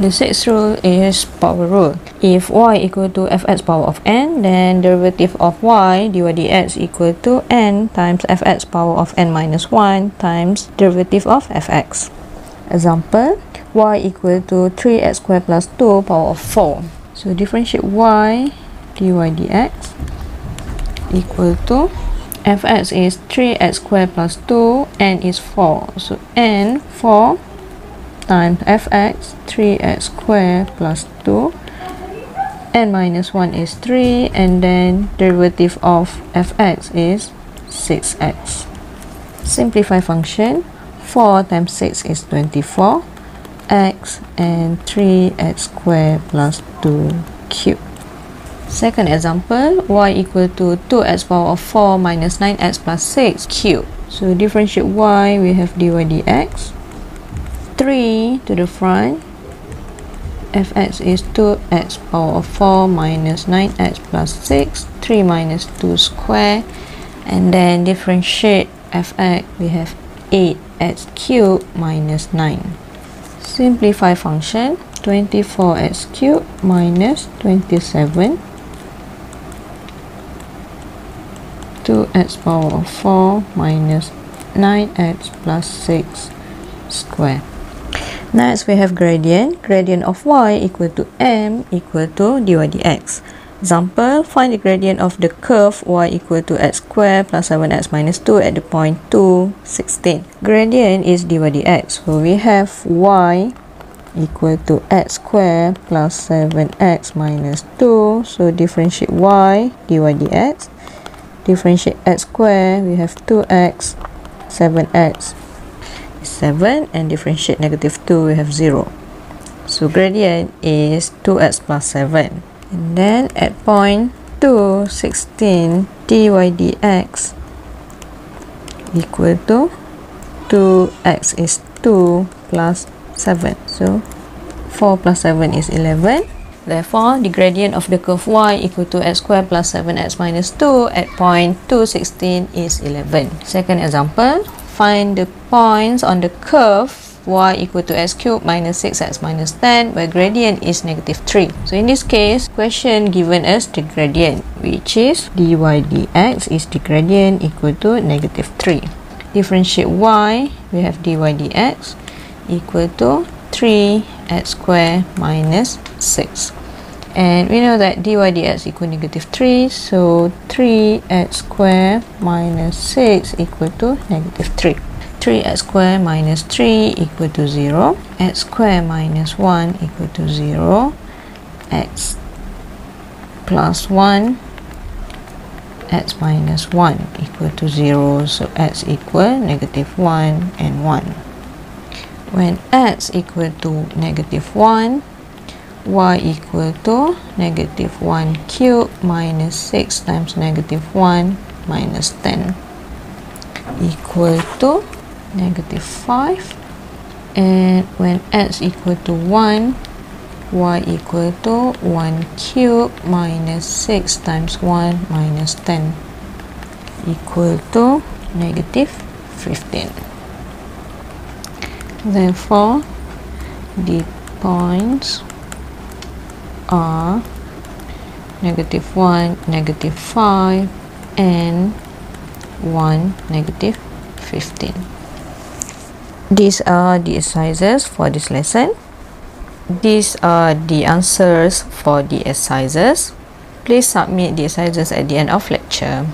The sixth rule is power rule. If y equal to fx power of n, then derivative of y dy dx equal to n times fx power of n minus 1 times derivative of fx. Example, y equal to 3x squared plus 2 power of 4. So differentiate y dy dx equal to fx is 3x squared plus 2 n is 4 so n 4 times fx 3x squared plus 2 n minus 1 is 3 and then derivative of fx is 6x simplify function 4 times 6 is 24 x and 3x squared plus 2 cube Second example, y equal to 2x power of 4 minus 9x plus 6 cube. So differentiate y, we have dy dx. 3 to the front. fx is 2x power of 4 minus 9x plus 6. 3 minus 2 square. And then differentiate fx, we have 8x cube minus 9. Simplify function. 24x cube minus 27 2x power of 4 minus 9x plus 6 square. Next, we have gradient. Gradient of y equal to m equal to dy dx. Example, find the gradient of the curve y equal to x squared plus 7x minus 2 at the point 2, 16. Gradient is dy dx. So we have y equal to x squared plus 7x minus 2. So differentiate y dy dx differentiate x square we have 2x 7x is 7 and differentiate negative 2 we have 0 so gradient is 2x plus 7 and then at point 2 16 dy dx equal to 2x is 2 plus 7 so 4 plus 7 is 11 Therefore, the gradient of the curve y equal to x squared plus 7x minus 2 at point 216 is 11. Second example, find the points on the curve y equal to x cubed minus 6x minus 10 where gradient is negative 3. So in this case, question given us the gradient which is dy dx is the gradient equal to negative 3. Differentiate y, we have dy dx equal to 3x squared minus 6 and we know that dy dx equal negative 3 so 3x squared minus 6 equal to negative 3 3x squared minus 3 equal to 0 x squared minus 1 equal to 0 x plus 1 x minus 1 equal to 0 so x equal negative 1 and 1 when x equal to negative 1 y equal to negative 1 cube minus 6 times negative 1 minus 10 equal to negative 5 and when x equal to 1 y equal to 1 cube minus 6 times 1 minus 10 equal to negative 15 therefore the points are negative 1 negative 5 and 1 negative 15 these are the exercises for this lesson. These are the answers for the exercises please submit the exercises at the end of lecture